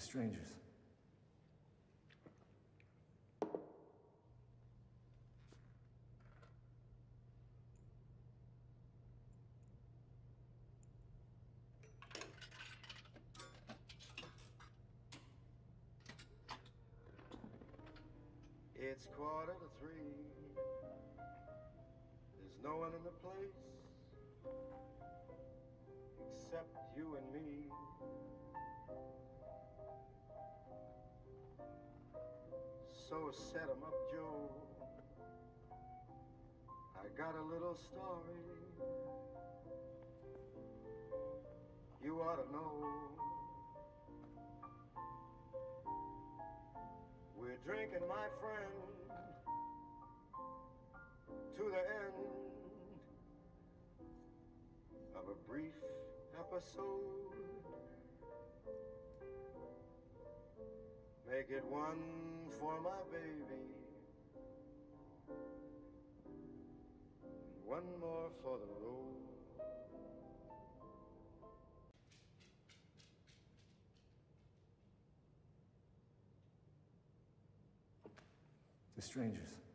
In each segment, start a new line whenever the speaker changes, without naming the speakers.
Strangers.
It's quarter to three. There's no one in the place except you and me. So set set 'em up, Joe. I got a little story you ought to know. We're drinking, my friend, to the end of a brief episode. Make it one for my baby, and one more for the road.
The strangers.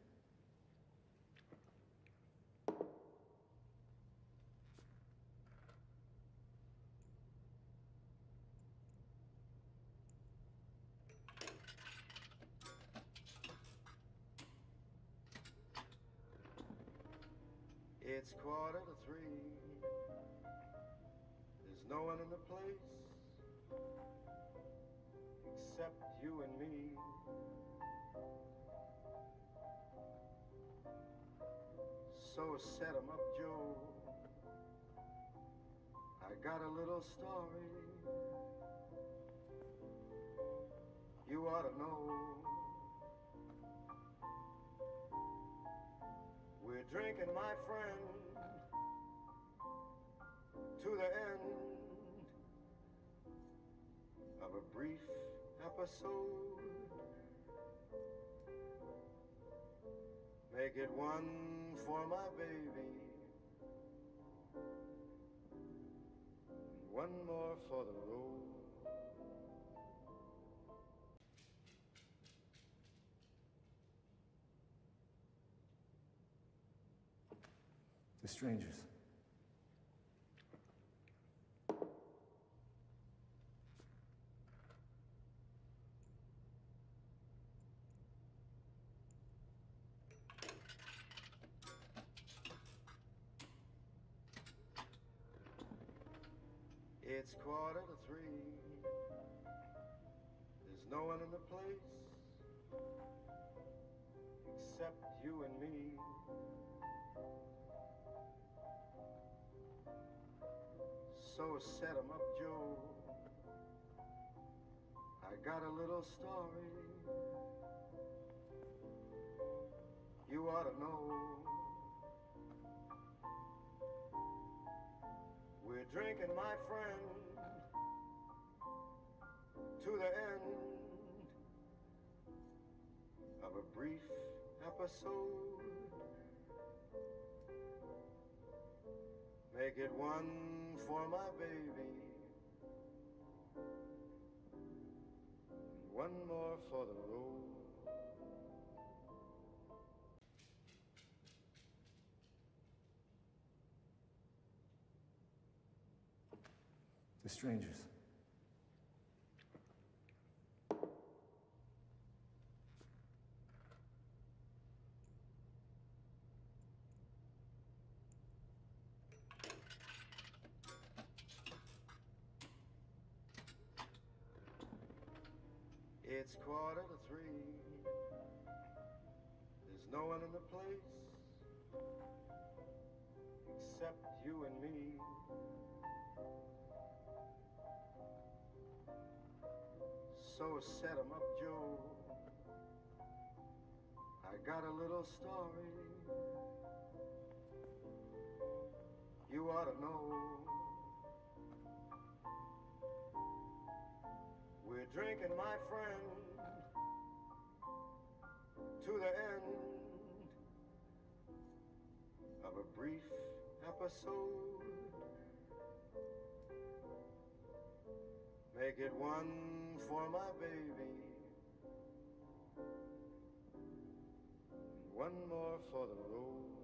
It's quarter to three. There's no one in the place except you and me. So set 'em up, Joe. I got a little story you ought to know. We're drinking, my friend, to the end of a brief episode. Make it one for my baby, and one more for the road.
The strangers.
It's quarter to three. There's no one in the place except you and me. So set set 'em up, Joe. I got a little story you ought to know. We're drinking, my friend, to the end of a brief episode. Make it one for my baby, and one more for the road.
The strangers.
It's quarter to three. There's no one in the place except you and me. So set 'em up, Joe. I got a little story you ought to know. We're drinking, my friend, to the end of a brief episode. Make it one for my baby. One more for the road.